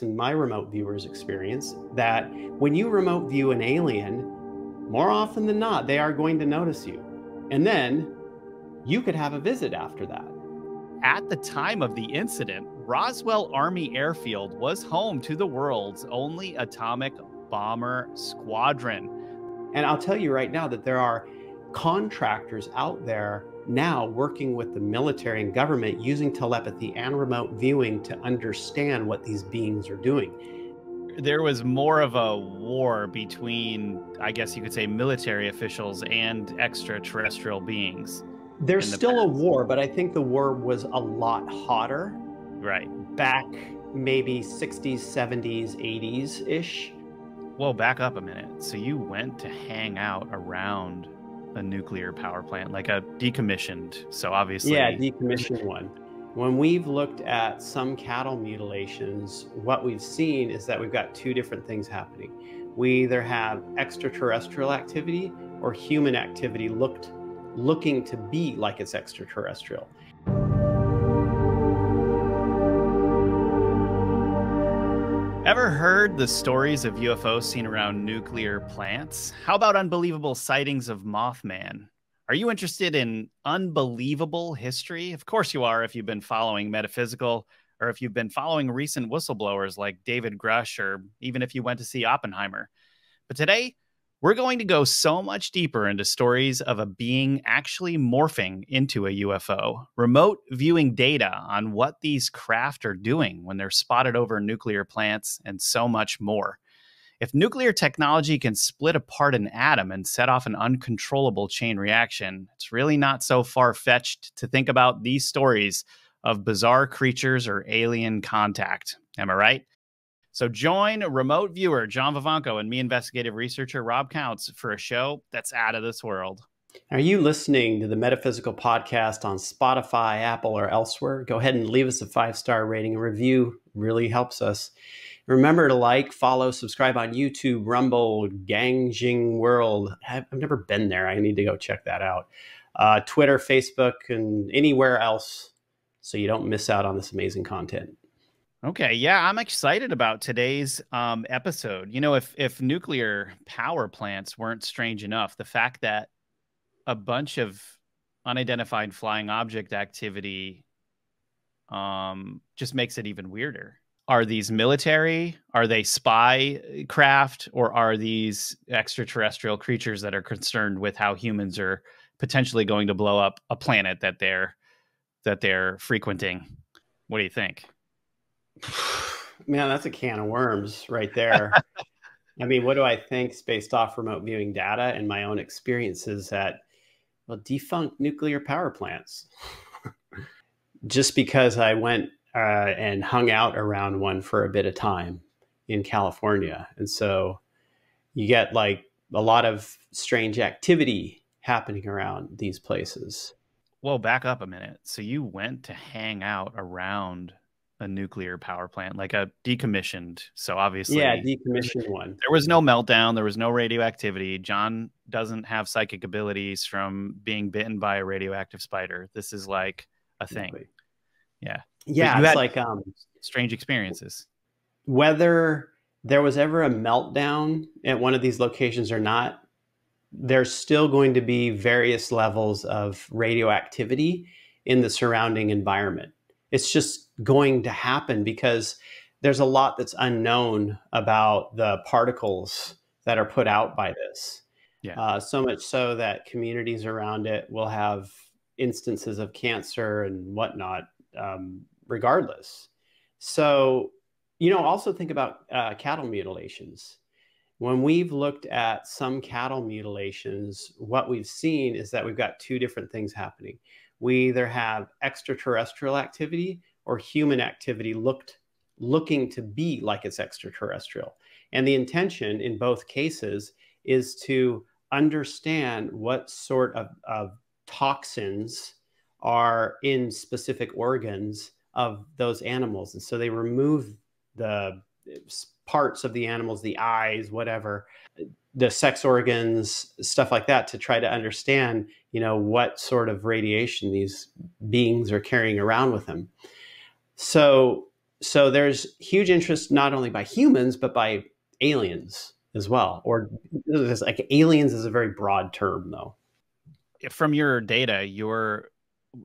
in my remote viewers experience that when you remote view an alien, more often than not, they are going to notice you. And then you could have a visit after that. At the time of the incident, Roswell Army Airfield was home to the world's only atomic bomber squadron. And I'll tell you right now that there are contractors out there now working with the military and government using telepathy and remote viewing to understand what these beings are doing. There was more of a war between, I guess you could say, military officials and extraterrestrial beings. There's the still a war, but I think the war was a lot hotter Right. back maybe 60s, 70s, 80s ish. Well, back up a minute. So you went to hang out around a nuclear power plant, like a decommissioned. So obviously, Yeah, decommissioned one. When we've looked at some cattle mutilations, what we've seen is that we've got two different things happening. We either have extraterrestrial activity or human activity looked looking to be like it's extraterrestrial. Ever heard the stories of UFOs seen around nuclear plants? How about unbelievable sightings of Mothman? Are you interested in unbelievable history? Of course you are if you've been following metaphysical or if you've been following recent whistleblowers like David Grusch or even if you went to see Oppenheimer. But today, we're going to go so much deeper into stories of a being actually morphing into a UFO, remote viewing data on what these craft are doing when they're spotted over nuclear plants, and so much more. If nuclear technology can split apart an atom and set off an uncontrollable chain reaction, it's really not so far fetched to think about these stories of bizarre creatures or alien contact. Am I right? So join remote viewer John Vivanco and me, investigative researcher Rob Counts, for a show that's out of this world. Are you listening to the Metaphysical Podcast on Spotify, Apple, or elsewhere? Go ahead and leave us a five star rating and review. Really helps us. Remember to like, follow, subscribe on YouTube, Rumble, Ganjing World. I've never been there. I need to go check that out. Uh, Twitter, Facebook, and anywhere else so you don't miss out on this amazing content. Okay, yeah, I'm excited about today's um, episode. You know, if if nuclear power plants weren't strange enough, the fact that a bunch of unidentified flying object activity um, just makes it even weirder. Are these military? Are they spy craft? Or are these extraterrestrial creatures that are concerned with how humans are potentially going to blow up a planet that they're that they're frequenting? What do you think? Man, that's a can of worms right there. I mean, what do I think is based off remote viewing data and my own experiences at well, defunct nuclear power plants? Just because I went uh, and hung out around one for a bit of time in California. And so you get like a lot of strange activity happening around these places. Well, back up a minute. So you went to hang out around a nuclear power plant, like a decommissioned. So obviously, Yeah, decommissioned one. there was no meltdown. There was no radioactivity. John doesn't have psychic abilities from being bitten by a radioactive spider. This is like a thing. Yeah. Yeah, it's like um, Strange experiences. whether there was ever a meltdown at one of these locations or not, there's still going to be various levels of radioactivity in the surrounding environment. It's just going to happen because there's a lot that's unknown about the particles that are put out by this. Yeah. Uh, so much so that communities around it will have instances of cancer and whatnot, um, regardless. So, you know, also think about uh, cattle mutilations. When we've looked at some cattle mutilations, what we've seen is that we've got two different things happening. We either have extraterrestrial activity or human activity looked looking to be like it's extraterrestrial. And the intention in both cases is to understand what sort of, of toxins are in specific organs of those animals. And so they remove the parts of the animals, the eyes, whatever, the sex organs, stuff like that, to try to understand, you know, what sort of radiation these beings are carrying around with them. So so there's huge interest not only by humans but by aliens as well. Or like aliens is a very broad term, though. From your data, your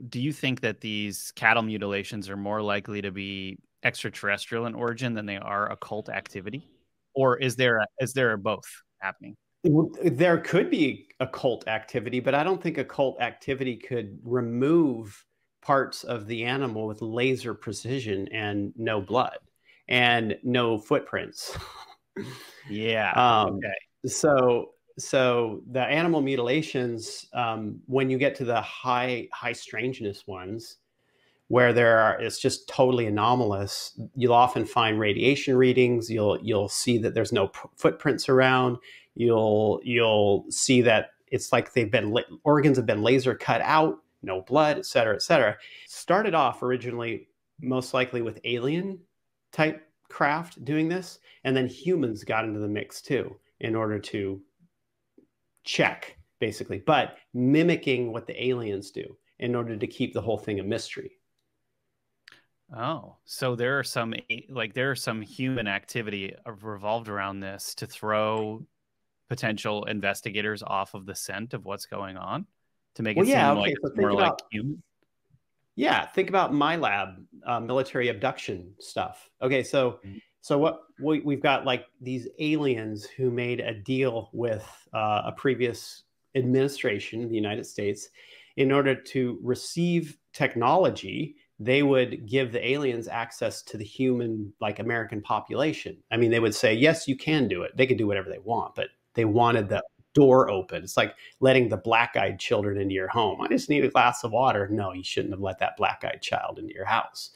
do you think that these cattle mutilations are more likely to be extraterrestrial in origin than they are occult activity, or is there a, is there both happening? There could be occult activity, but I don't think occult activity could remove parts of the animal with laser precision and no blood and no footprints. yeah. Um, okay. So so the animal mutilations, um, when you get to the high high strangeness ones, where there are it's just totally anomalous, you'll often find radiation readings. You'll you'll see that there's no footprints around. You'll you'll see that it's like they've been organs have been laser cut out, no blood, et cetera, et cetera. Started off originally most likely with alien type craft doing this, and then humans got into the mix too in order to check, basically, but mimicking what the aliens do in order to keep the whole thing a mystery. Oh, so there are some like there are some human activity revolved around this to throw potential investigators off of the scent of what's going on to make well, it yeah, seem okay, like so more about, like human. Yeah, think about MILAB uh, military abduction stuff. Okay, so mm-hmm. so what we, we've got like these aliens who made a deal with uh, a previous administration in the United States in order to receive technology they would give the aliens access to the human like american population i mean they would say yes you can do it they could do whatever they want but they wanted the door open. It's like letting the black eyed children into your home. I just need a glass of water. No, you shouldn't have let that black eyed child into your house.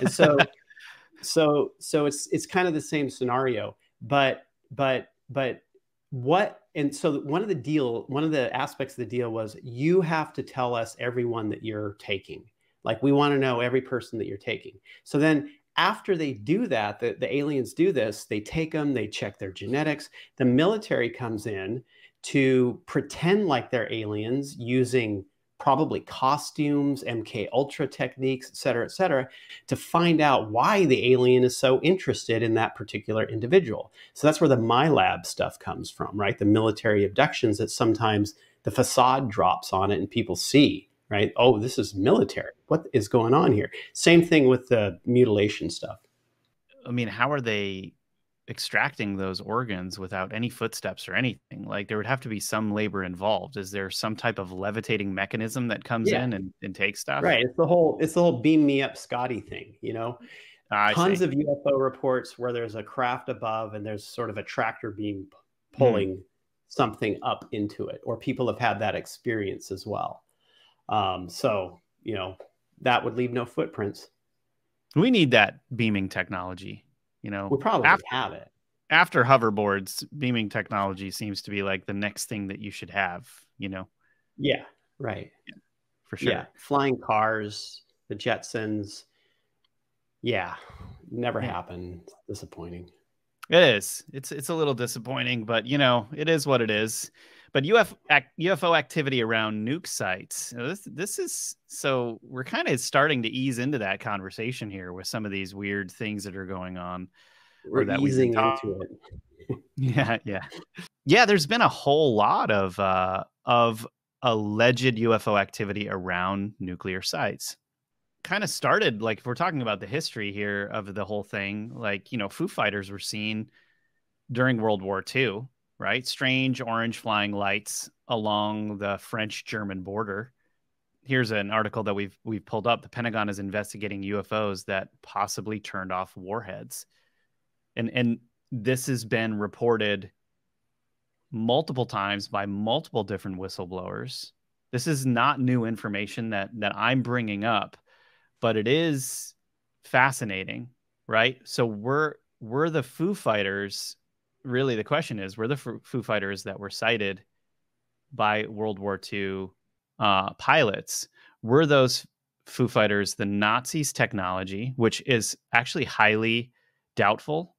And so, so, so it's, it's kind of the same scenario, but, but, but what, and so one of the deal, one of the aspects of the deal was you have to tell us everyone that you're taking. Like we want to know every person that you're taking. So then after they do that, the, the aliens do this, they take them, they check their genetics. The military comes in to pretend like they're aliens using probably costumes, MK Ultra techniques, et cetera, et cetera, to find out why the alien is so interested in that particular individual. So that's where the MILAB stuff comes from, right? The military abductions that sometimes the facade drops on it and people see, right? Oh, this is military. What is going on here? Same thing with the mutilation stuff. I mean, how are they extracting those organs without any footsteps or anything like there would have to be some labor involved is there some type of levitating mechanism that comes yeah. in and, and takes stuff right it's the whole it's the whole beam me up scotty thing you know tons of ufo reports where there's a craft above and there's sort of a tractor beam hmm. pulling hmm. something up into it or people have had that experience as well um, so you know that would leave no footprints we need that beaming technology you know, we probably after, have it. After hoverboards, beaming technology seems to be like the next thing that you should have. You know. Yeah. Right. Yeah, for sure. Yeah. Flying cars, the Jetsons. Yeah. Never yeah. happened. Disappointing. It is. It's it's a little disappointing, but you know, it is what it is. But UF, UFO activity around nuke sites. This this is so we're kind of starting to ease into that conversation here with some of these weird things that are going on. We're that easing into it. yeah, yeah, yeah. There's been a whole lot of uh, of alleged UFO activity around nuclear sites. Kind of started like if we're talking about the history here of the whole thing, like you know, Foo Fighters were seen during World War II right? Strange orange flying lights along the French German border. Here's an article that we've we've pulled up. The Pentagon is investigating UFOs that possibly turned off warheads. And and this has been reported multiple times by multiple different whistleblowers. This is not new information that that I'm bringing up, but it is fascinating, right? So we're we're the Foo Fighters really the question is were the Foo Fighters that were sighted by World War II uh, pilots, were those Foo Fighters the Nazis' technology, which is actually highly doubtful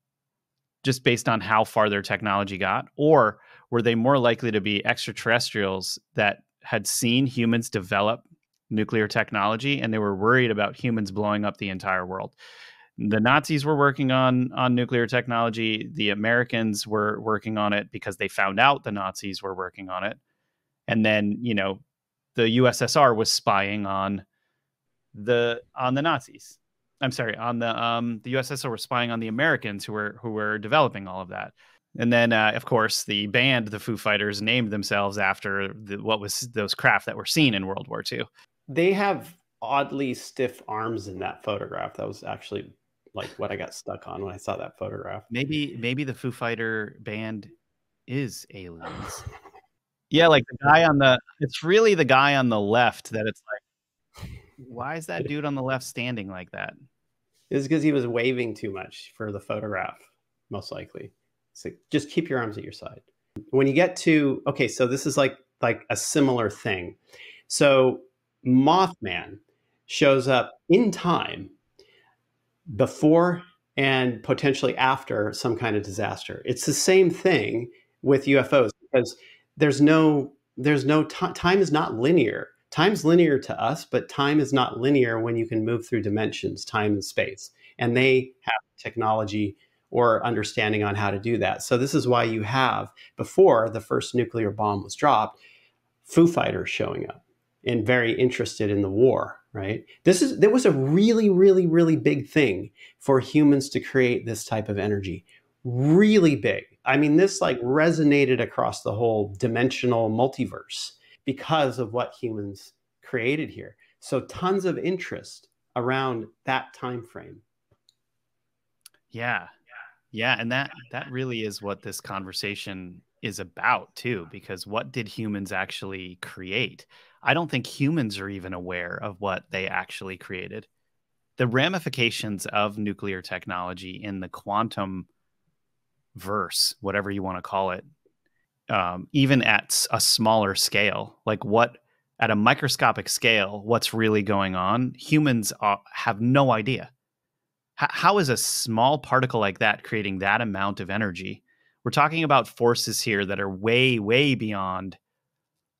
just based on how far their technology got? Or were they more likely to be extraterrestrials that had seen humans develop nuclear technology and they were worried about humans blowing up the entire world? The Nazis were working on on nuclear technology. The Americans were working on it because they found out the Nazis were working on it, and then you know the USSR was spying on the on the Nazis. I'm sorry, on the um the USSR were spying on the Americans who were who were developing all of that. And then, uh, of course, the band, the Foo Fighters, named themselves after the, what was those craft that were seen in World War II. They have oddly stiff arms in that photograph. That was actually like what I got stuck on when I saw that photograph. Maybe, maybe the Foo Fighter band is aliens. yeah, like the guy on the. It's really the guy on the left that it's like, why is that dude on the left standing like that? It's because he was waving too much for the photograph, most likely. So just keep your arms at your side. When you get to okay, so this is like like a similar thing. So Mothman shows up in time before and potentially after some kind of disaster. It's the same thing with UFOs because there's no there's no time is not linear. Time's linear to us, but time is not linear when you can move through dimensions, time and space. And they have technology or understanding on how to do that. So this is why you have before the first nuclear bomb was dropped, Foo Fighters showing up and very interested in the war, right? This is there was a really really really big thing for humans to create this type of energy. Really big. I mean this like resonated across the whole dimensional multiverse because of what humans created here. So tons of interest around that time frame. Yeah, yeah, and that that really is what this conversation is about too because what did humans actually create? I don't think humans are even aware of what they actually created. The ramifications of nuclear technology in the quantum verse, whatever you want to call it, um, even at a smaller scale, like what at a microscopic scale, what's really going on, humans have no idea how is a small particle like that creating that amount of energy? We're talking about forces here that are way, way beyond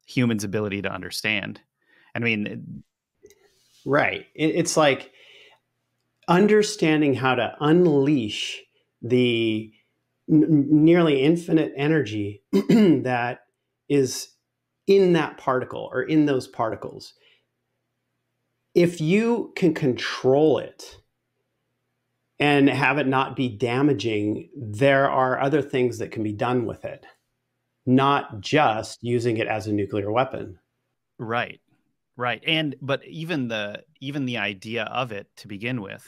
humans' ability to understand. I mean, right. It's like understanding how to unleash the nearly infinite energy that is in that particle or in those particles. If you can control it, and have it not be damaging, there are other things that can be done with it, not just using it as a nuclear weapon. Right. Right. And but even the even the idea of it to begin with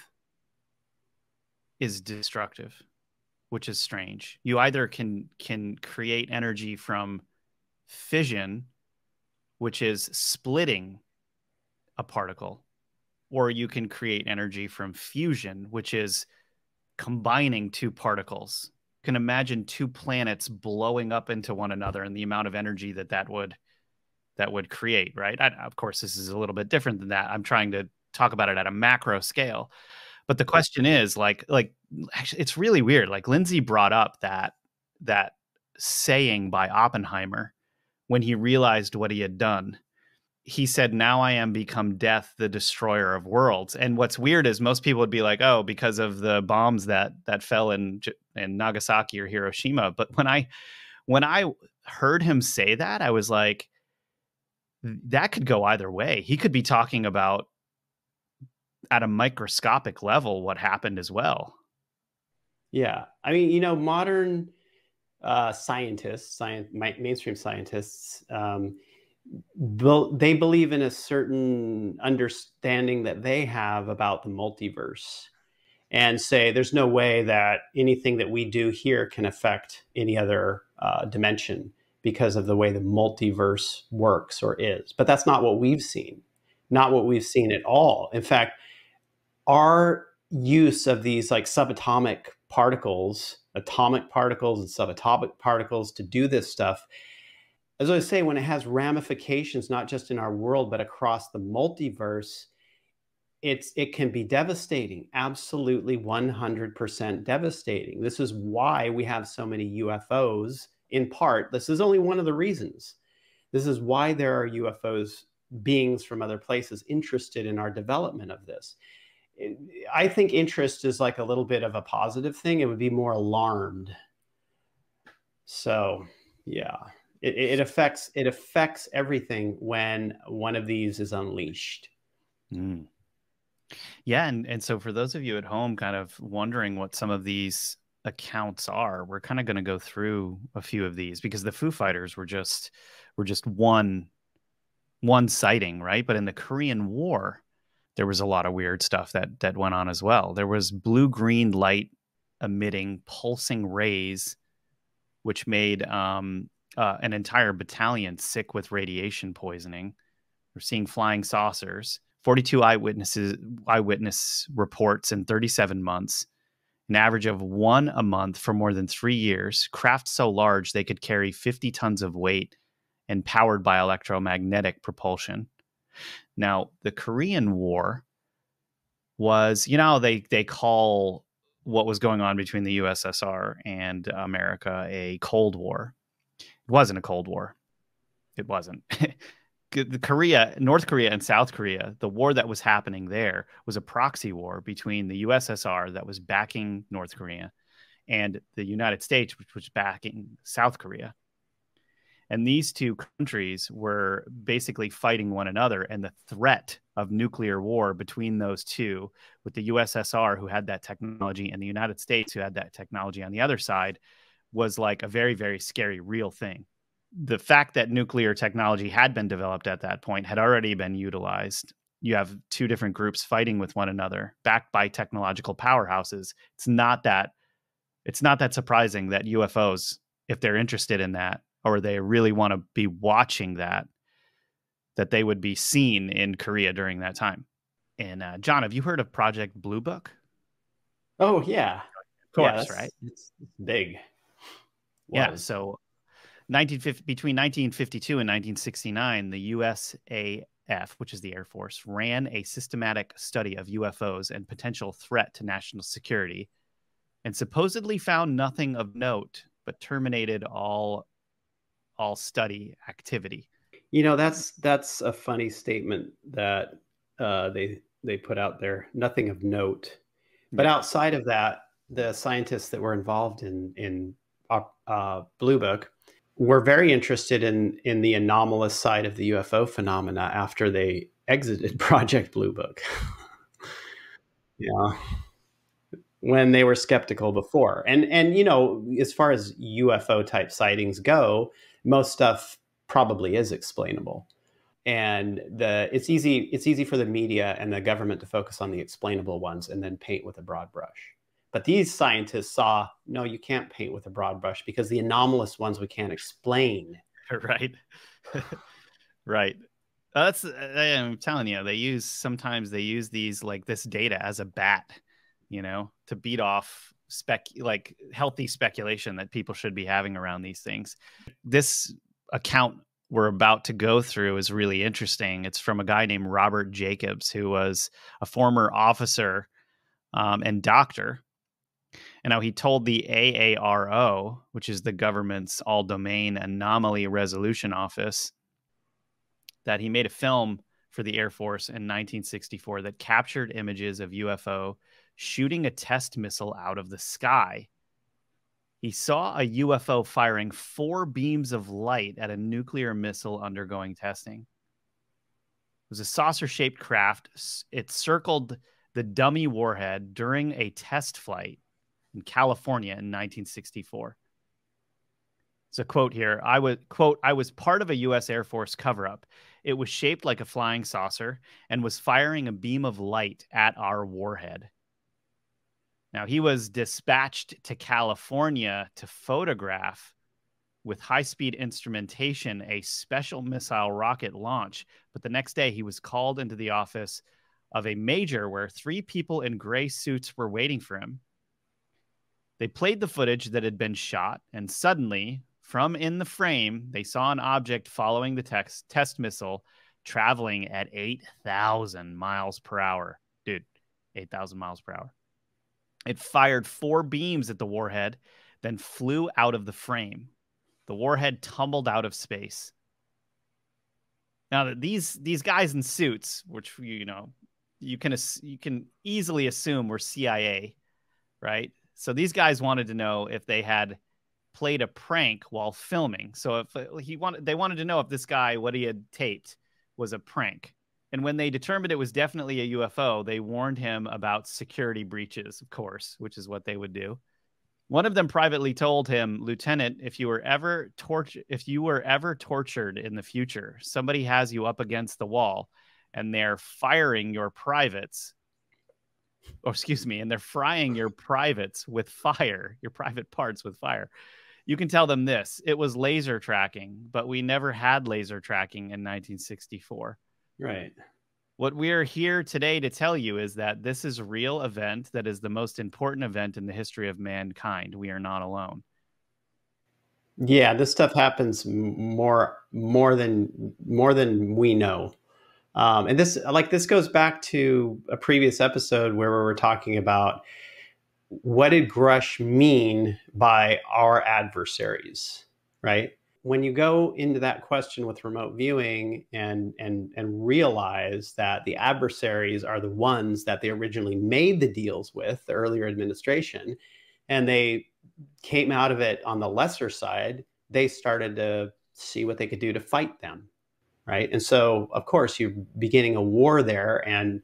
is destructive, which is strange. You either can can create energy from fission, which is splitting a particle or you can create energy from fusion, which is combining two particles. Can imagine two planets blowing up into one another and the amount of energy that that would that would create, right? I, of course, this is a little bit different than that. I'm trying to talk about it at a macro scale. But the question is like like actually it's really weird. Like Lindsay brought up that that saying by Oppenheimer when he realized what he had done he said, Now I am become death, the destroyer of worlds. And what's weird is most people would be like, Oh, because of the bombs that that fell in in Nagasaki or Hiroshima. But when I when I heard him say that, I was like, that could go either way. He could be talking about at a microscopic level what happened as well. Yeah. I mean, you know, modern uh, scientists, science, mainstream scientists, um, they believe in a certain understanding that they have about the multiverse and say there's no way that anything that we do here can affect any other uh, dimension because of the way the multiverse works or is. But that's not what we've seen, not what we've seen at all. In fact, our use of these like subatomic particles, atomic particles and subatomic particles to do this stuff as I say, when it has ramifications not just in our world but across the multiverse, it's it can be devastating, absolutely 100% devastating. This is why we have so many UFOs. In part, this is only one of the reasons. This is why there are UFOs, beings from other places, interested in our development of this. I think interest is like a little bit of a positive thing. It would be more alarmed. So, yeah, it, it affects it affects everything when one of these is unleashed. Mm. Yeah, and and so for those of you at home, kind of wondering what some of these accounts are, we're kind of going to go through a few of these because the Foo Fighters were just were just one one sighting, right? But in the Korean War, there was a lot of weird stuff that that went on as well. There was blue green light emitting pulsing rays, which made um, uh, an entire battalion sick with radiation poisoning. We're seeing flying saucers. 42 eyewitnesses eyewitness reports in 37 months an average of one a month for more than three years craft so large they could carry 50 tons of weight and powered by electromagnetic propulsion. Now the korean war was you know they they call what was going on between the ussr and america a cold war. It wasn't a cold war. It wasn't Korea, North Korea, and South Korea, the war that was happening there was a proxy war between the USSR that was backing North Korea and the United States, which was backing South Korea. And these two countries were basically fighting one another. And the threat of nuclear war between those two, with the USSR, who had that technology, and the United States, who had that technology on the other side, was like a very, very scary, real thing the fact that nuclear technology had been developed at that point had already been utilized. You have two different groups fighting with one another, backed by technological powerhouses. It's not that it's not that surprising that UFOs, if they're interested in that, or they really want to be watching that, that they would be seen in Korea during that time. And uh, John, have you heard of Project Blue Book? Oh yeah, of course, yeah, right? It's, it's big. Yeah, so 1950, between 1952 and 1969, the USAF, which is the Air Force, ran a systematic study of UFOs and potential threat to national security and supposedly found nothing of note, but terminated all all study activity. You know, that's that's a funny statement that uh, they they put out there. Nothing of note, but outside of that, the scientists that were involved in in uh Blue Book were very interested in in the anomalous side of the UFO phenomena after they exited Project Blue Book. yeah. When they were skeptical before. And and you know, as far as UFO type sightings go, most stuff probably is explainable. And the it's easy it's easy for the media and the government to focus on the explainable ones and then paint with a broad brush. But these scientists saw, no, you can't paint with a broad brush because the anomalous ones we can't explain. Right. right. That's I'm telling you, they use sometimes they use these like this data as a bat, you know, to beat off spec like healthy speculation that people should be having around these things. This account we're about to go through is really interesting. It's from a guy named Robert Jacobs, who was a former officer um, and doctor and now he told the AARO, which is the government's all domain anomaly resolution office, that he made a film for the Air Force in 1964 that captured images of UFO shooting a test missile out of the sky. He saw a UFO firing four beams of light at a nuclear missile undergoing testing. It was a saucer shaped craft. It circled the dummy warhead during a test flight in California in 1964. It's a quote here. I was quote, I was part of a US Air Force cover-up. It was shaped like a flying saucer and was firing a beam of light at our warhead. Now he was dispatched to California to photograph with high-speed instrumentation a special missile rocket launch, but the next day he was called into the office of a major where three people in gray suits were waiting for him. They played the footage that had been shot, and suddenly, from in the frame, they saw an object following the text, test missile traveling at 8,000 miles per hour. Dude, 8,000 miles per hour. It fired four beams at the warhead, then flew out of the frame. The warhead tumbled out of space. Now, these these guys in suits, which you know you can you can easily assume were CIA, right? So these guys wanted to know if they had played a prank while filming. So if uh, he wanted, they wanted to know if this guy what he had taped was a prank. And when they determined it was definitely a UFO, they warned him about security breaches, of course, which is what they would do. One of them privately told him, "Lieutenant, if you were ever tortured, if you were ever tortured in the future, somebody has you up against the wall, and they're firing your privates, or excuse me, and they're frying your privates with fire, your private parts with fire. You can tell them this: it was laser tracking, but we never had laser tracking in 1964." Right. What we are here today to tell you is that this is a real event that is the most important event in the history of mankind. We are not alone. Yeah, this stuff happens more more than more than we know. Um, and this like this goes back to a previous episode where we were talking about what did Grusch mean by our adversaries, right? when you go into that question with remote viewing and and and realize that the adversaries are the ones that they originally made the deals with the earlier administration and they came out of it on the lesser side they started to see what they could do to fight them right and so of course you're beginning a war there and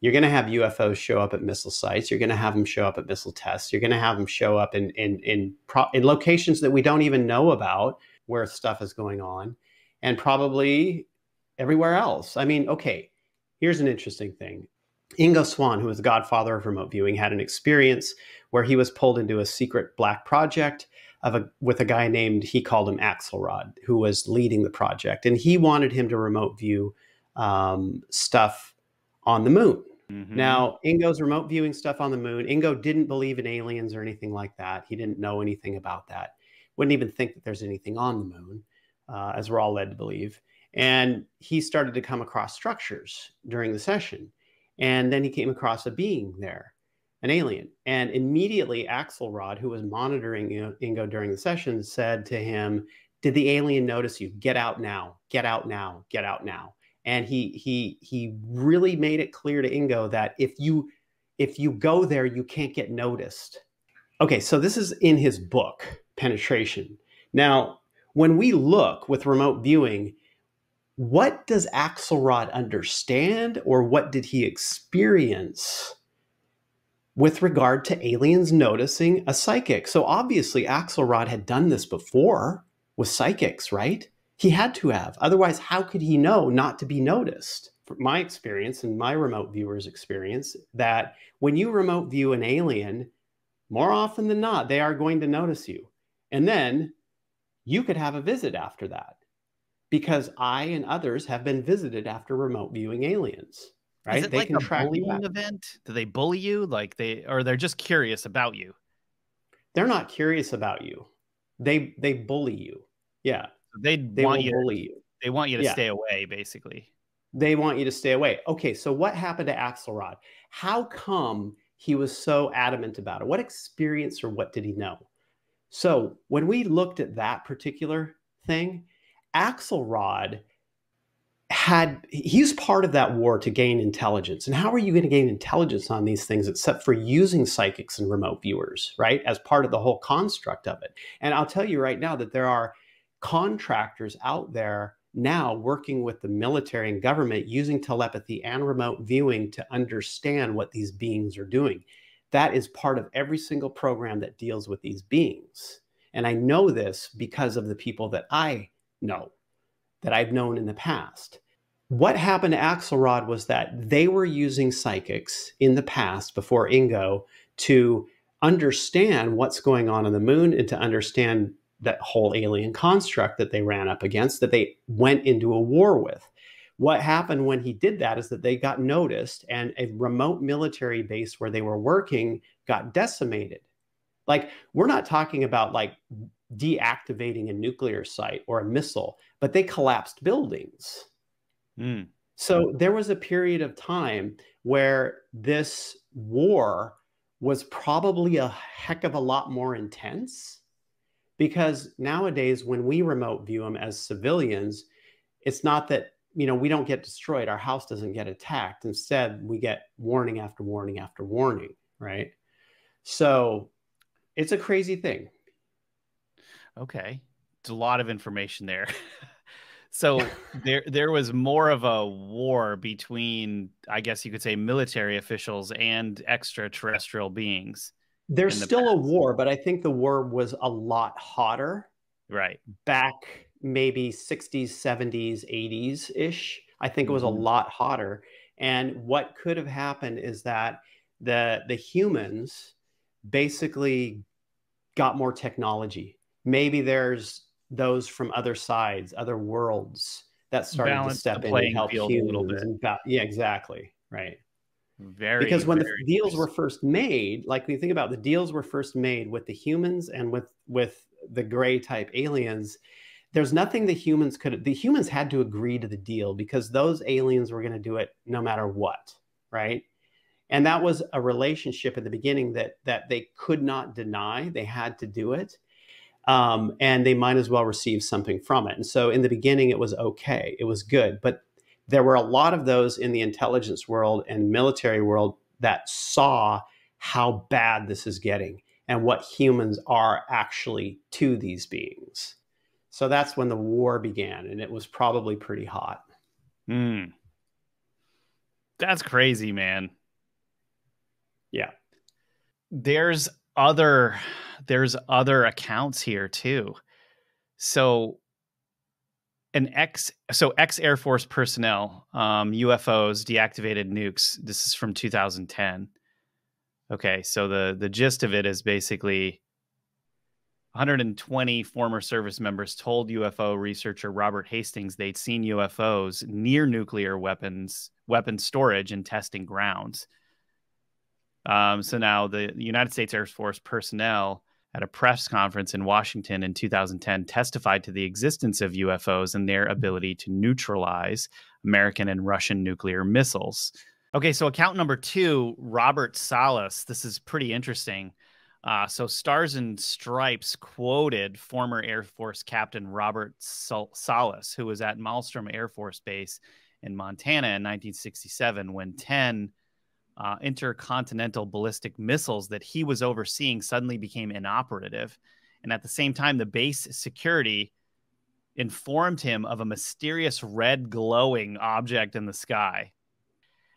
you're going to have UFOs show up at missile sites. You're going to have them show up at missile tests. You're going to have them show up in in in, pro- in locations that we don't even know about where stuff is going on and probably everywhere else. I mean, okay, here's an interesting thing. Ingo Swann, who was the godfather of remote viewing, had an experience where he was pulled into a secret black project of a, with a guy named, he called him Axelrod, who was leading the project. And he wanted him to remote view um, stuff on the moon. Mm-hmm. Now, Ingo's remote viewing stuff on the moon, Ingo didn't believe in aliens or anything like that. He didn't know anything about that wouldn't even think that there's anything on the moon, uh, as we're all led to believe. And he started to come across structures during the session. And then he came across a being there, an alien. And immediately, Axelrod, who was monitoring Ingo during the session, said to him, Did the alien notice you? Get out now. Get out now. Get out now. And he he he really made it clear to Ingo that if you if you go there, you can't get noticed. Okay, so this is in his book penetration. Now, when we look with remote viewing, what does Axelrod understand or what did he experience with regard to aliens noticing a psychic? So obviously, Axelrod had done this before with psychics, right? He had to have. Otherwise, how could he know not to be noticed? From my experience and my remote viewers' experience, that when you remote view an alien, more often than not, they are going to notice you. And then you could have a visit after that because I and others have been visited after remote viewing aliens. Right? Is it they like a bullying event? Do they bully you? Like they or they're just curious about you? They're not curious about you. They they bully you. Yeah. They they want you bully you. They want you to yeah. stay away, basically. They want you to stay away. Okay, so what happened to Axelrod? How come he was so adamant about it? What experience or what did he know? So when we looked at that particular thing, Axelrod had he's part of that war to gain intelligence. And how are you going to gain intelligence on these things except for using psychics and remote viewers, right? As part of the whole construct of it. And I'll tell you right now that there are contractors out there now working with the military and government using telepathy and remote viewing to understand what these beings are doing. That is part of every single program that deals with these beings. And I know this because of the people that I know, that I've known in the past. What happened to Axelrod was that they were using psychics in the past before Ingo to understand what's going on on the moon and to understand that whole alien construct that they ran up against, that they went into a war with. What happened when he did that is that they got noticed, and a remote military base where they were working got decimated. Like, we're not talking about like deactivating a nuclear site or a missile, but they collapsed buildings. Mm. So there was a period of time where this war was probably a heck of a lot more intense because nowadays when we remote view them as civilians it's not that you know, we don't get destroyed. Our house doesn't get attacked. Instead, we get warning after warning after warning, right? So it's a crazy thing. Okay. It's a lot of information there. so there there was more of a war between I guess you could say military officials and extraterrestrial beings. There's the still past. a war, but I think the war was a lot hotter. Right. Back maybe 60s, 70s, 80s ish. I think it was mm-hmm. a lot hotter. And what could have happened is that the the humans basically got more technology. Maybe there's those from other sides, other worlds that started Balance to step in and help humans. And, yeah, exactly. Right. Very because when very the deals were first made, like we think about the deals were first made with the humans and with with the gray type aliens, there's nothing the humans could the humans had to agree to the deal because those aliens were going to do it no matter what, right? And that was a relationship at the beginning that that they could not deny. They had to do it. Um, and they might as well receive something from it. And so in the beginning, it was okay, it was good. But there were a lot of those in the intelligence world and military world that saw how bad this is getting and what humans are actually to these beings. So that's when the war began, and it was probably pretty hot. Hmm. That's crazy, man. Yeah. There's other there's other accounts here too. So an ex so ex Air Force personnel, um, UFOs, deactivated nukes. This is from 2010. Okay, so the the gist of it is basically 120 former service members told UFO researcher Robert Hastings they'd seen UFOs near nuclear weapons weapon storage and testing grounds. Um, so now the United States Air Force personnel at a press conference in Washington in 2010 testified to the existence of UFOs and their ability to neutralize American and Russian nuclear missiles. Okay, so account number two, Robert Salas. This is pretty interesting. Uh, so Stars and Stripes quoted former Air Force Captain Robert Sol- Salas, who was at Malmstrom Air Force Base in Montana in 1967 when 10 uh, intercontinental ballistic missiles that he was overseeing suddenly became inoperative. And at the same time, the base security informed him of a mysterious red glowing object in the sky.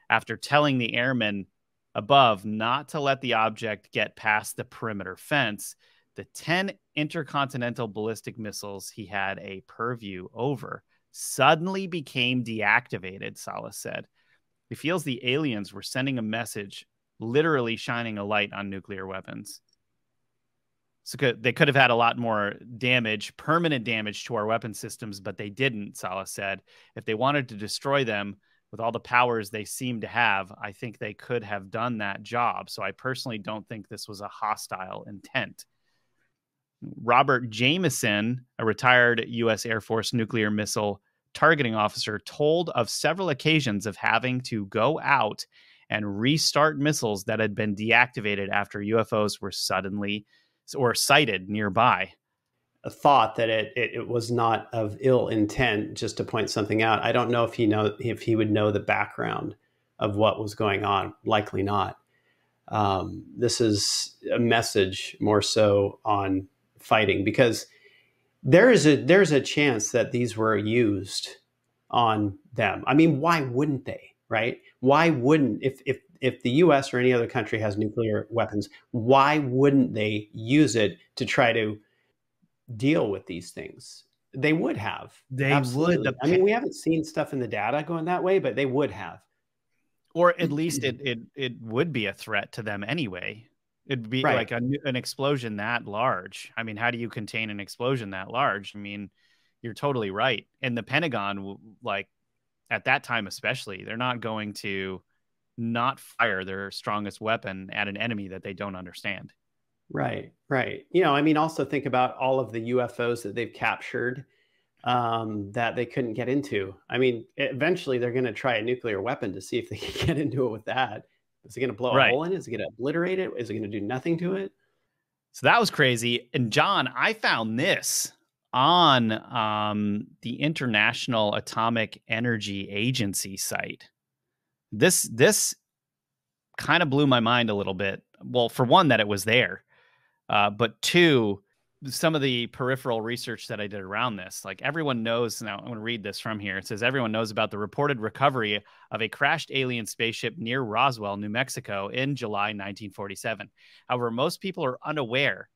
After telling the airmen above not to let the object get past the perimeter fence, the 10 intercontinental ballistic missiles he had a purview over suddenly became deactivated, Salas said. He feels the aliens were sending a message, literally shining a light on nuclear weapons. So could, they could have had a lot more damage, permanent damage to our weapon systems, but they didn't, Salas said. If they wanted to destroy them with all the powers they seem to have, I think they could have done that job. So I personally don't think this was a hostile intent. Robert Jamison, a retired U.S. Air Force nuclear missile targeting officer told of several occasions of having to go out and restart missiles that had been deactivated after UFOs were suddenly or sighted nearby. A thought that it, it, it was not of ill intent, just to point something out. I don't know if he know if he would know the background of what was going on. Likely not. Um, this is a message more so on fighting because there is a there's a chance that these were used on them. I mean, why wouldn't they? Right? Why wouldn't if if if the U.S. or any other country has nuclear weapons, why wouldn't they use it to try to deal with these things? They would have. They Absolutely. would. I mean, we haven't seen stuff in the data going that way, but they would have. Or at mm-hmm. least it it it would be a threat to them anyway. It'd be right. like a, an explosion that large. I mean, how do you contain an explosion that large? I mean, you're totally right. And the Pentagon, like at that time, especially, they're not going to not fire their strongest weapon at an enemy that they don't understand. Right, right. You know, I mean, also think about all of the UFOs that they've captured um, that they couldn't get into. I mean, eventually they're going to try a nuclear weapon to see if they can get into it with that. Is it going to blow right. a hole in it? Is it going to obliterate it? Is it going to do nothing to it? So that was crazy. And John, I found this on um, the International Atomic Energy Agency site. This this kind of blew my mind a little bit. Well, for one, that it was there, uh, but two, some of the peripheral research that I did around this. Like everyone knows now, I'm going to read this from here. It says everyone knows about the reported recovery of a crashed alien spaceship near Roswell, New Mexico in July 1947. However, most people are unaware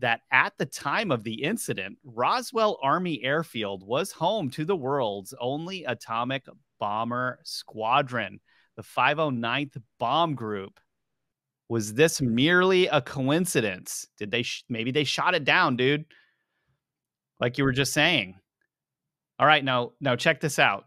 that at the time of the incident, Roswell Army Airfield was home to the world's only atomic bomber squadron, the 509th Bomb Group. Was this merely a coincidence? Did they sh- maybe they shot it down, dude? Like you were just saying. All right, now now check this out.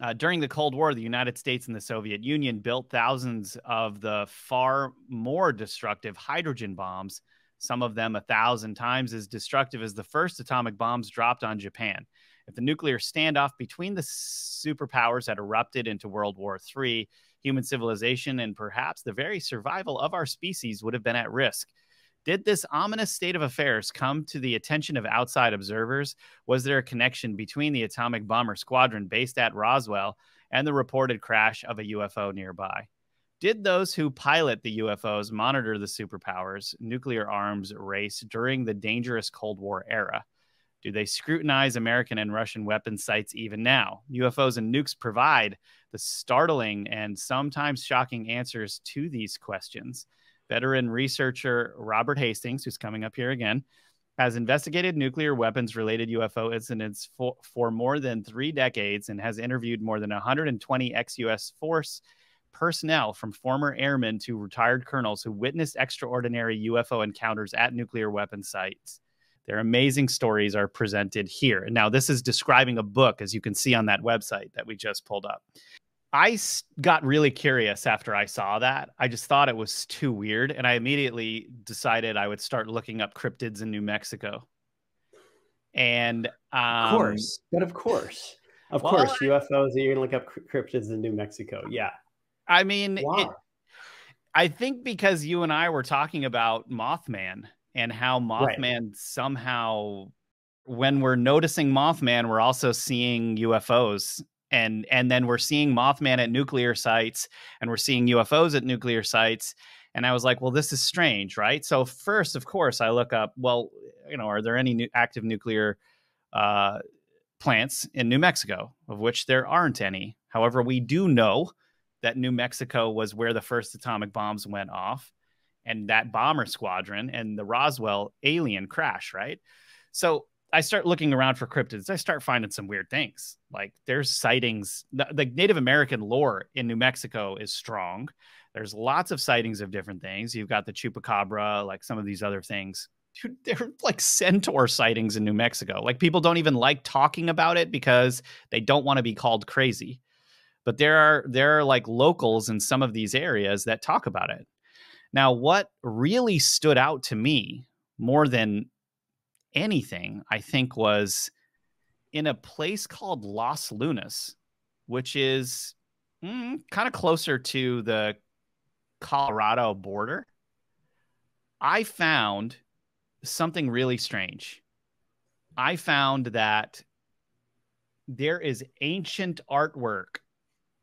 Uh, during the Cold War, the United States and the Soviet Union built thousands of the far more destructive hydrogen bombs, some of them a thousand times as destructive as the first atomic bombs dropped on Japan. If the nuclear standoff between the superpowers had erupted into World War III, human civilization and perhaps the very survival of our species would have been at risk. Did this ominous state of affairs come to the attention of outside observers? Was there a connection between the atomic bomber squadron based at Roswell and the reported crash of a UFO nearby? Did those who pilot the UFOs monitor the superpowers' nuclear arms race during the dangerous Cold War era? Do they scrutinize American and Russian weapon sites even now? UFOs and nukes provide the startling and sometimes shocking answers to these questions. Veteran researcher Robert Hastings, who's coming up here again, has investigated nuclear weapons related UFO incidents for, for more than three decades and has interviewed more than 120 ex US force personnel from former airmen to retired colonels who witnessed extraordinary UFO encounters at nuclear weapon sites. Their amazing stories are presented here. Now, this is describing a book, as you can see on that website that we just pulled up. I got really curious after I saw that. I just thought it was too weird. And I immediately decided I would start looking up cryptids in New Mexico. And um, of course, but of course, of well, course, I, UFOs, you're going to look up cryptids in New Mexico. Yeah. I mean, it, I think because you and I were talking about Mothman and how Mothman right. somehow when we're noticing Mothman, we're also seeing UFOs and and then we're seeing Mothman at nuclear sites and we're seeing UFOs at nuclear sites. And I was like, well, this is strange, right? So first, of course, I look up, well, you know, are there any new active nuclear uh, plants in New Mexico? Of which there aren't any. However, we do know that New Mexico was where the first atomic bombs went off and that bomber squadron and the Roswell alien crash, right? So I start looking around for cryptids. I start finding some weird things. Like there's sightings. The, Native American lore in New Mexico is strong. There's lots of sightings of different things. You've got the chupacabra, like some of these other things. Dude, they're like centaur sightings in New Mexico. Like people don't even like talking about it because they don't want to be called crazy. But there are there are like locals in some of these areas that talk about it. Now, what really stood out to me more than anything, I think, was in a place called Los Lunas, which is mm, kind of closer to the Colorado border. I found something really strange. I found that there is ancient artwork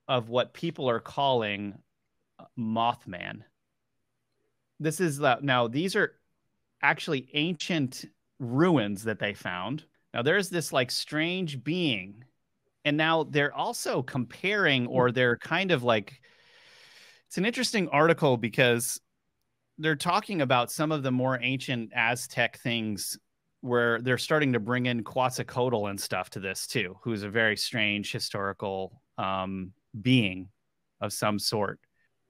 of what people are calling Mothman this is the, now these are actually ancient ruins that they found. Now there's this like strange being, and now they're also comparing, or they're kind of like it's an interesting article because they're talking about some of the more ancient Aztec things where they're starting to bring in Quetzalcoatl and stuff to this too, who's a very strange historical um, being of some sort.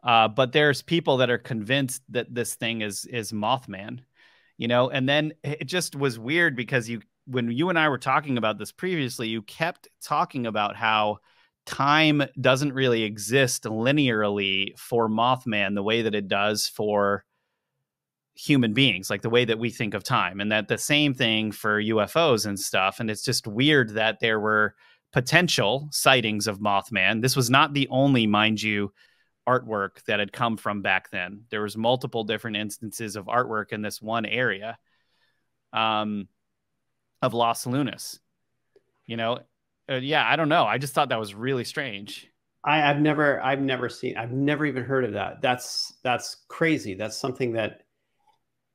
Uh, but there's people that are convinced that this thing is is Mothman, you know. And then it just was weird because you, when you and I were talking about this previously, you kept talking about how time doesn't really exist linearly for Mothman the way that it does for human beings, like the way that we think of time, and that the same thing for UFOs and stuff. And it's just weird that there were potential sightings of Mothman. This was not the only, mind you artwork that had come from back then. There was multiple different instances of artwork in this one area. Um, of Los Lunas. You know, uh, yeah, I don't know. I just thought that was really strange. I, have never, I've never seen, I've never even heard of that. That's that's crazy. That's something that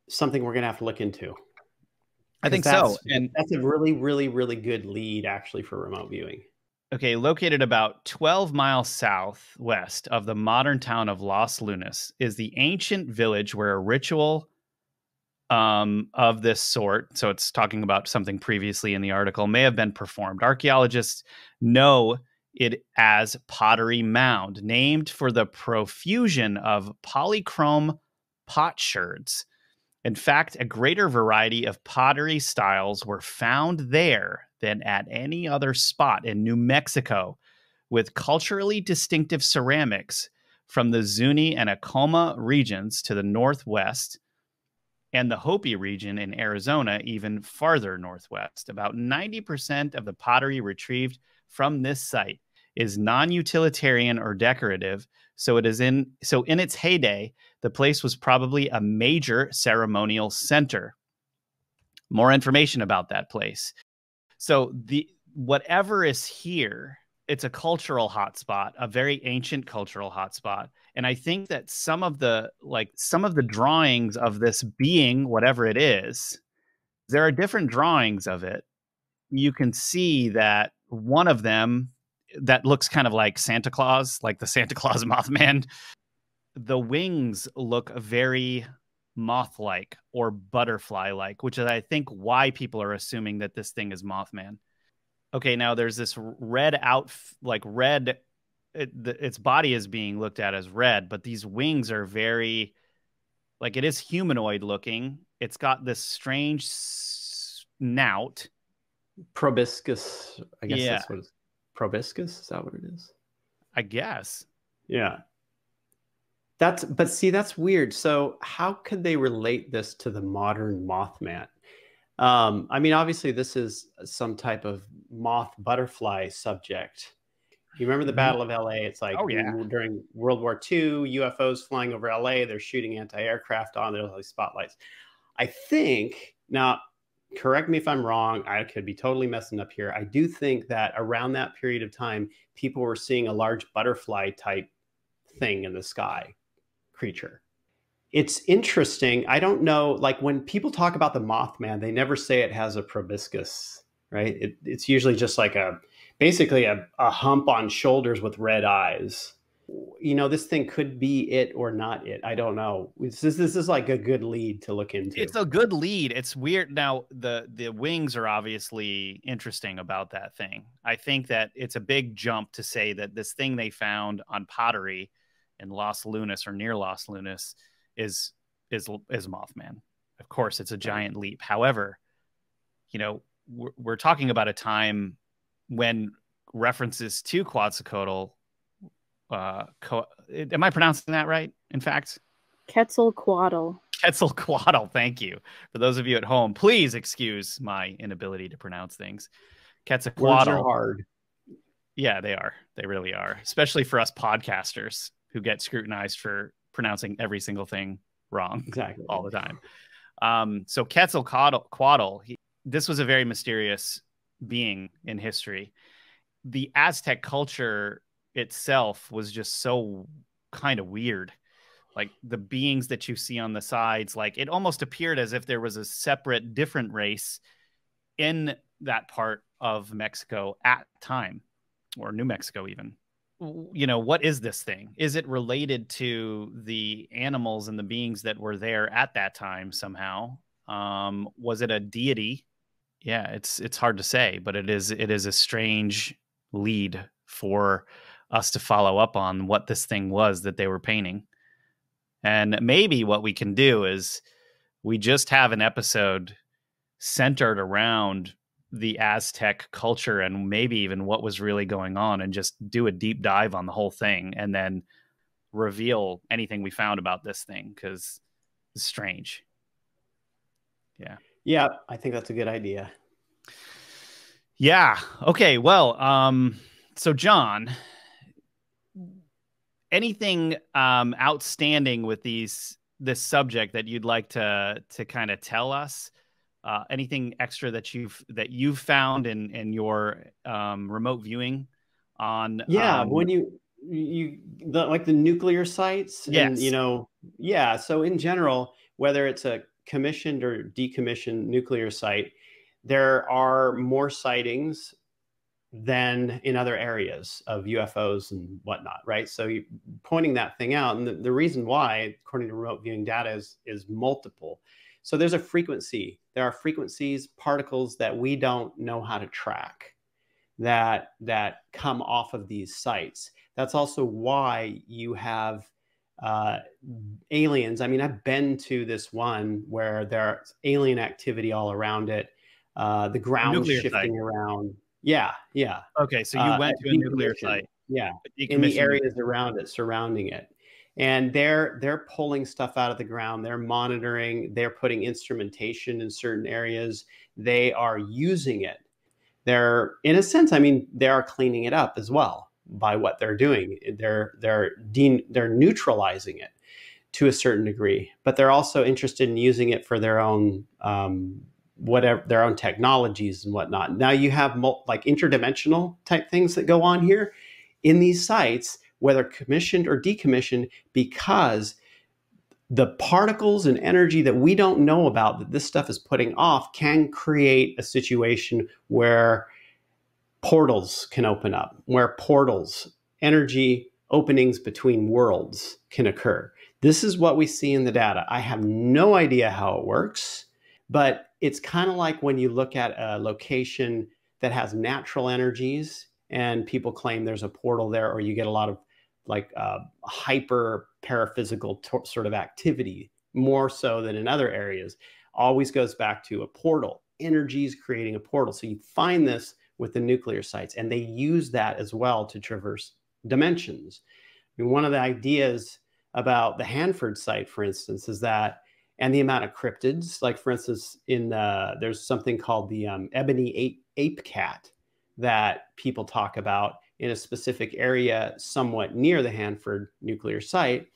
something we're gonna have to look into. I think so, and that's a really, really, really good lead actually for remote viewing. Okay, located about 12 miles southwest of the modern town of Los Lunas is the ancient village where a ritual um, of this sort, so it's talking about something previously in the article, may have been performed. Archaeologists know it as Pottery Mound, named for the profusion of polychrome potsherds. In fact, a greater variety of pottery styles were found there than at any other spot in New Mexico, with culturally distinctive ceramics from the Zuni and Acoma regions to the northwest and the Hopi region in Arizona even farther northwest. About 90% of the pottery retrieved from this site is non-utilitarian or decorative, so it is in so in its heyday, the place was probably a major ceremonial center. More information about that place. So the whatever is here, it's a cultural hotspot, a very ancient cultural hotspot. And I think that some of the like some of the drawings of this being, whatever it is, there are different drawings of it. You can see that one of them that looks kind of like Santa Claus, like the Santa Claus Mothman. The wings look very moth like or butterfly like, which is, I think, why people are assuming that this thing is Mothman. Okay, now there's this red out, like red, it, the, its body is being looked at as red, but these wings are very, like, it is humanoid looking. It's got this strange snout. Proboscis, I guess yeah. that's what it's proboscis. Is that what it is? I guess. Yeah. That's but see that's weird. So how could they relate this to the modern Mothman? Um, I mean, obviously this is some type of moth butterfly subject. You remember the mm-hmm. Battle of LA? It's like oh, yeah. during World War II, UFOs flying over LA, they're shooting anti-aircraft on there, these spotlights. I think now, correct me if I'm wrong, I could be totally messing up here. I do think that around that period of time, people were seeing a large butterfly type thing in the sky creature. It's interesting. I don't know, like when people talk about the Mothman, they never say it has a proboscis, right? It, it's usually just like a basically a, a hump on shoulders with red eyes. You know, this thing could be it or not it. I don't know. This is, this is like a good lead to look into. It's a good lead. It's weird. Now the the wings are obviously interesting about that thing. I think that it's a big jump to say that this thing they found on pottery in Los Lunas or near Los Lunas is is is Mothman. Of course, it's a giant leap. However, you know, we're, we're talking about a time when references to Quetzalcoatl. Uh, co- am I pronouncing that right? In fact, Quetzalcoatl. Quetzalcoatl. Thank you. For those of you at home, please excuse my inability to pronounce things. Quetzalcoatl. Words are hard. Yeah, they are. They really are, especially for us podcasters who get scrutinized for pronouncing every single thing wrong exactly all the time. Um, so Quetzalcoatl, he, this was a very mysterious being in history. The Aztec culture itself was just so kind of weird. Like the beings that you see on the sides, like it almost appeared as if there was a separate, different race in that part of Mexico at time, or New Mexico even you know what is this thing? Is it related to the animals and the beings that were there at that time somehow? Um was it a deity? Yeah it's it's hard to say but it is it is a strange lead for us to follow up on what this thing was that they were painting. And maybe what we can do is we just have an episode centered around the Aztec culture and maybe even what was really going on and just do a deep dive on the whole thing and then reveal anything we found about this thing because it's strange. Yeah. Yeah, I think that's a good idea. Yeah. Okay. Well, um, so John, anything um outstanding with these this subject that you'd like to to kind of tell us? Uh, anything extra that you've that you've found in in your um, remote viewing on yeah um, when you you the like the nuclear sites Yes. and you know yeah so in general whether it's a commissioned or decommissioned nuclear site there are more sightings than in other areas of UFOs and whatnot, right? So you, pointing that thing out, and the, the reason why, according to remote viewing data, is is multiple. So there's a frequency. There are frequencies, particles that we don't know how to track that that come off of these sites. That's also why you have uh, aliens. I mean, I've been to this one where there's alien activity all around it. Uh, the ground Nuclear shifting site. around. Yeah, yeah, Okay, so you uh, went to a nuclear site. yeah. In the areas around it, surrounding it, and they're they're pulling stuff out of the ground. They're monitoring. They're putting instrumentation in certain areas. They are using it. They're in a sense. I mean, they are cleaning it up as well by what they're doing. They're they're de- they're neutralizing it to a certain degree, but they're also interested in using it for their own um, whatever their own technologies and whatnot. Now you have mul- like interdimensional type things that go on here in these sites, whether commissioned or decommissioned, because the particles and energy that we don't know about that this stuff is putting off can create a situation where portals can open up, where portals, energy openings between worlds can occur. This is what we see in the data. I have no idea how it works, but it's kind of like when you look at a location that has natural energies and people claim there's a portal there, or you get a lot of like uh, hyper paraphysical sort of activity, more so than in other areas. Always goes back to a portal. Energy is creating a portal. So you find this with the nuclear sites, and they use that as well to traverse dimensions. I mean, one of the ideas about the Hanford site, for instance, is that, and the amount of cryptids, like for instance, in uh, there's something called the um, ebony ape, ape cat that people talk about in a specific area somewhat near the Hanford nuclear site.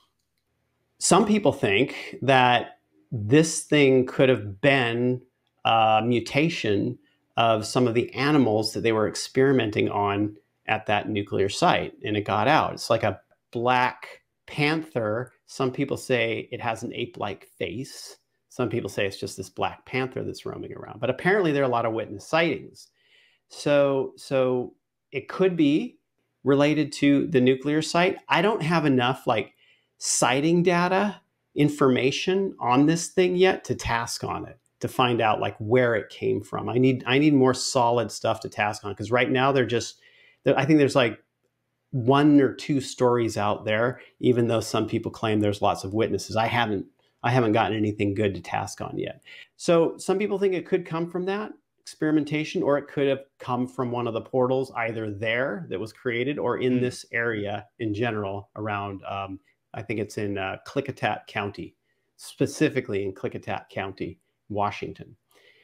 Some people think that this thing could have been a mutation of some of the animals that they were experimenting on at that nuclear site and it got out. It's like a black panther. Some people say it has an ape like face. Some people say it's just this black panther that's roaming around. But apparently, there are a lot of witness sightings. So, so it could be related to the nuclear site. I don't have enough like sighting data information on this thing yet to task on it to find out like where it came from. I need I need more solid stuff to task on because right now they're just I think there's like one or two stories out there even though some people claim there's lots of witnesses. I haven't I haven't gotten anything good to task on yet. So some people think it could come from that experimentation or it could have come from one of the portals either there that was created or in Mm. this area in general around um, I think it's in uh, Klickitat County, specifically in Klickitat County, Washington.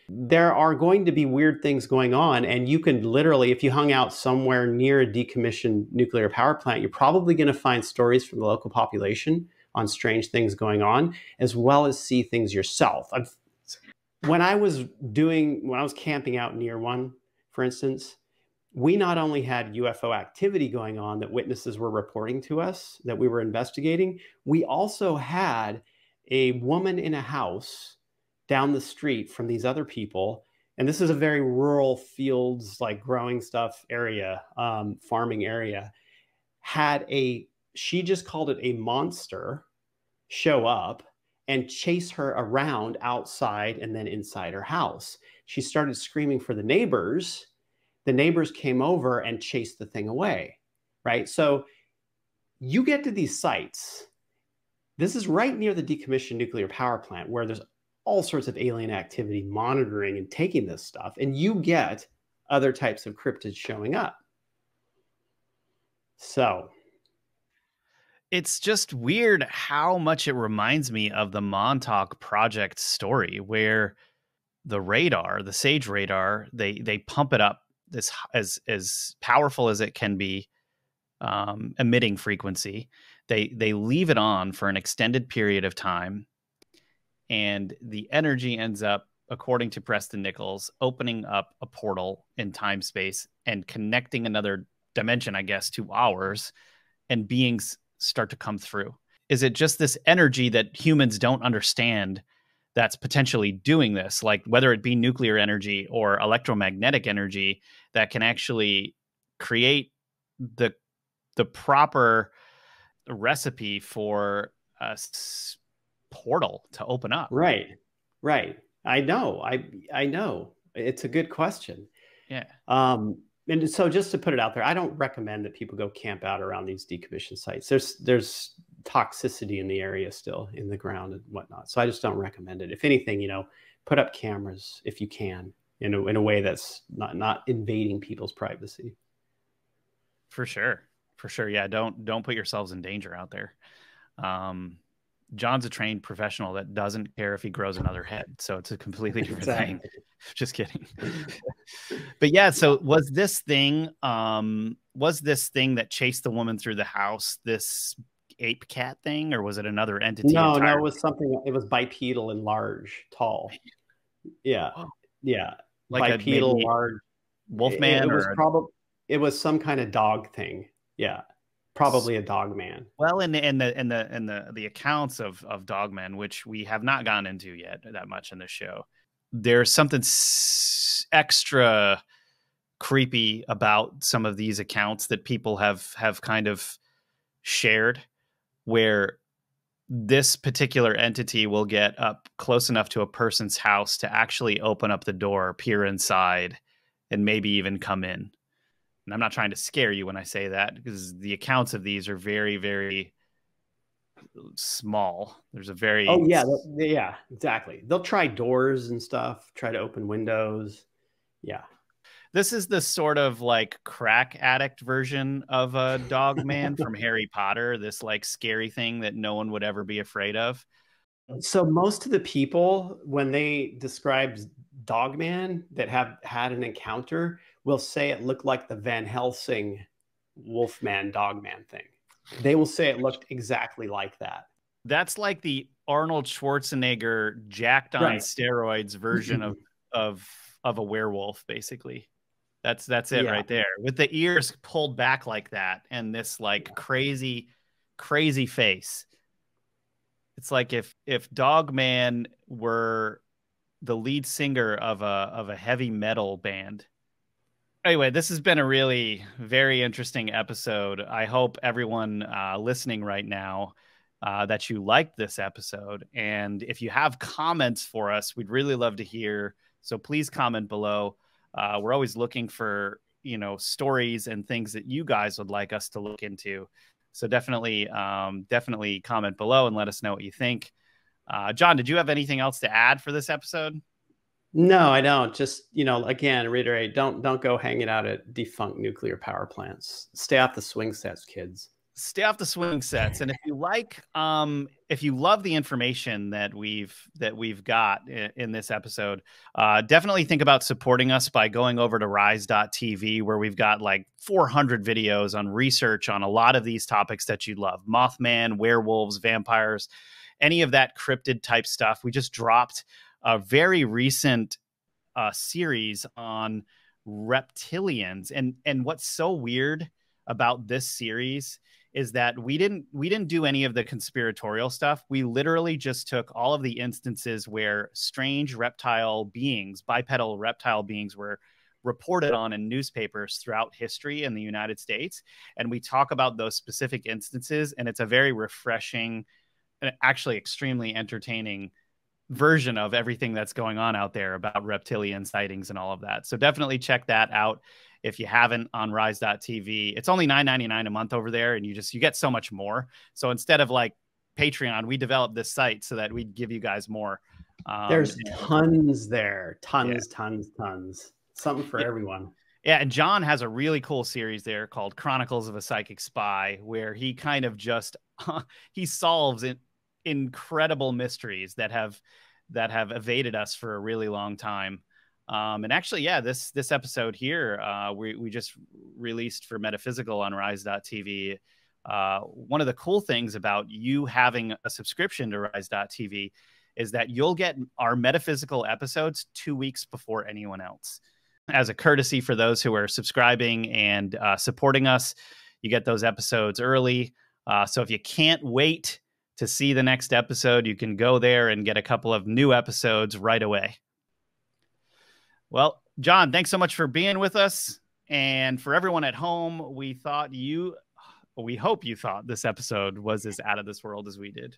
There are going to be weird things going on, and you can literally, if you hung out somewhere near a decommissioned nuclear power plant, you're probably going to find stories from the local population on strange things going on, as well as see things yourself. I've, when I was doing, when I was camping out near one, for instance, we not only had UFO activity going on that witnesses were reporting to us that we were investigating, we also had a woman in a house down the street from these other people. And this is a very rural fields, like growing stuff area, um, farming area, had a, she just called it a monster show up and chase her around outside and then inside her house. She started screaming for the neighbors the neighbors came over and chased the thing away, right? So you get to these sites. This is right near the decommissioned nuclear power plant where there's all sorts of alien activity monitoring and taking this stuff, and you get other types of cryptids showing up. So it's just weird how much it reminds me of the Montauk Project story, where the radar, the Sage radar, they they pump it up this as as powerful as it can be, um, emitting frequency. They they leave it on for an extended period of time, and the energy ends up according to Preston Nichols, opening up a portal in time space and connecting another dimension, I guess, to ours, and beings start to come through? Is it just this energy that humans don't understand that's potentially doing this, like whether it be nuclear energy or electromagnetic energy that can actually create the the proper recipe for a portal to open up. Right. Right. I know. I I know. It's a good question. Yeah. Um and so just to put it out there, I don't recommend that people go camp out around these decommissioned sites. There's there's toxicity in the area still in the ground and whatnot. So I just don't recommend it. If anything, you know, put up cameras if you can in a, in a way that's not not invading people's privacy. For sure. For sure. Yeah, don't don't put yourselves in danger out there. Um John's a trained professional that doesn't care if he grows another head. So it's a completely different exactly. thing. Just kidding. but yeah, so was this thing um was this thing that chased the woman through the house this ape cat thing or was it another entity? No, entirely? no, it was something it was bipedal and large, tall. Yeah. Yeah. Like bipedal large wolfman it, it was probably it was some kind of dog thing. Yeah probably a dog man. Well, in the in the in the in the the accounts of of dog men, which we have not gone into yet that much in the show, there's something s- extra creepy about some of these accounts that people have have kind of shared, where this particular entity will get up close enough to a person's house to actually open up the door, peer inside, and maybe even come in and I'm not trying to scare you when I say that because the accounts of these are very, very small. There's a very oh yeah, yeah, exactly. They'll try doors and stuff, try to open windows. Yeah, this is the sort of like crack addict version of a dog man from Harry Potter. This like scary thing that no one would ever be afraid of. So most of the people, when they describe dog man that have had an encounter, will say it looked like the Van Helsing Wolfman Dogman thing. They will say it looked exactly like that. That's like the Arnold Schwarzenegger jacked on right. steroids version of of of a werewolf, basically. That's that's it yeah. right there. With the ears pulled back like that and this like crazy, crazy face. It's like if if Dogman were the lead singer of a of a heavy metal band anyway, this has been a really very interesting episode. I hope everyone uh, listening right now uh, that you liked this episode. And if you have comments for us, we'd really love to hear. So please comment below. Uh, we're always looking for you know stories and things that you guys would like us to look into. So definitely, um, definitely comment below and let us know what you think. Uh, John, did you have anything else to add for this episode? No, I don't. Just you know, again, reiterate: don't don't go hanging out at defunct nuclear power plants. Stay off the swing sets, kids. Stay off the swing sets. And if you like, um, if you love the information that we've that we've got in, this episode, uh, definitely think about supporting us by going over to Rise.tv, where we've got like 400 videos on research on a lot of these topics that you love: Mothman, werewolves, vampires, any of that cryptid type stuff. We just dropped a very recent uh, series on reptilians, and and what's so weird about this series is that we didn't we didn't do any of the conspiratorial stuff. We literally just took all of the instances where strange reptile beings, bipedal reptile beings, were reported on in newspapers throughout history in the United States, and we talk about those specific instances, and it's a very refreshing, actually extremely entertaining version of everything that's going on out there about reptilian sightings and all of that. So definitely check that out if you haven't on rise.tv. It's only 9.99 a month over there and you just you get so much more. So instead of like Patreon, we developed this site so that we'd give you guys more. Um, There's tons there. Tons, yeah. tons, tons. Something for yeah. everyone. Yeah, and John has a really cool series there called Chronicles of a Psychic Spy, where he kind of just he solves it incredible mysteries that have that have evaded us for a really long time. Um, and actually, yeah, this this episode here, uh, we we just released for Metaphysical on Rise.tv. Uh, one of the cool things about you having a subscription to Rise.tv is that you'll get our metaphysical episodes two weeks before anyone else. As a courtesy for those who are subscribing and uh, supporting us, you get those episodes early. Uh, so if you can't wait to see the next episode, you can go there and get a couple of new episodes right away. Well, John, thanks so much for being with us. And for everyone at home, we thought you, we hope you thought this episode was as out of this world as we did.